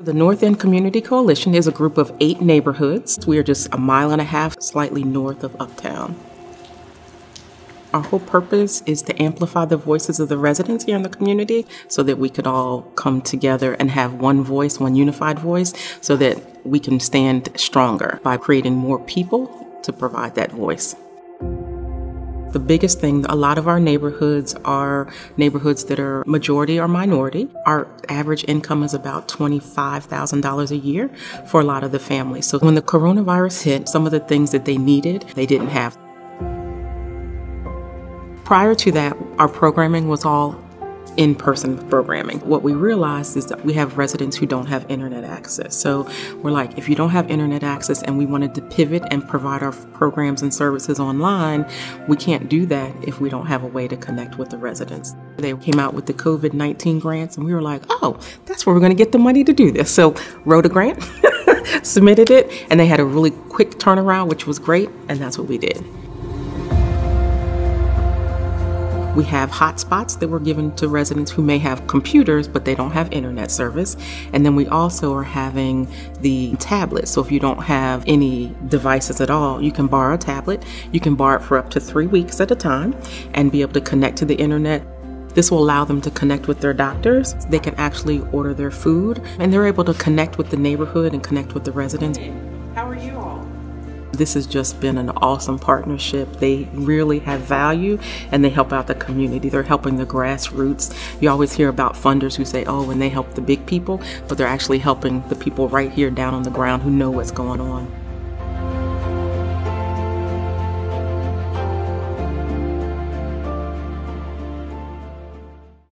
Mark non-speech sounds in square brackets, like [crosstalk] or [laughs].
The North End Community Coalition is a group of eight neighborhoods. We are just a mile and a half slightly north of Uptown. Our whole purpose is to amplify the voices of the residents here in the community so that we could all come together and have one voice, one unified voice, so that we can stand stronger by creating more people to provide that voice. The biggest thing, a lot of our neighborhoods are neighborhoods that are majority or minority. Our average income is about $25,000 a year for a lot of the families. So when the coronavirus hit, some of the things that they needed, they didn't have. Prior to that, our programming was all in person programming. What we realized is that we have residents who don't have internet access. So we're like, if you don't have internet access and we wanted to pivot and provide our programs and services online, we can't do that if we don't have a way to connect with the residents. They came out with the COVID 19 grants, and we were like, oh, that's where we're going to get the money to do this. So, wrote a grant, [laughs] submitted it, and they had a really quick turnaround, which was great, and that's what we did. We have hotspots that were given to residents who may have computers but they don't have internet service. And then we also are having the tablet. So if you don't have any devices at all, you can borrow a tablet. You can borrow it for up to three weeks at a time and be able to connect to the internet this will allow them to connect with their doctors. They can actually order their food and they're able to connect with the neighborhood and connect with the residents. How are you? This has just been an awesome partnership. They really have value and they help out the community. They're helping the grassroots. You always hear about funders who say, oh, and they help the big people, but they're actually helping the people right here down on the ground who know what's going on.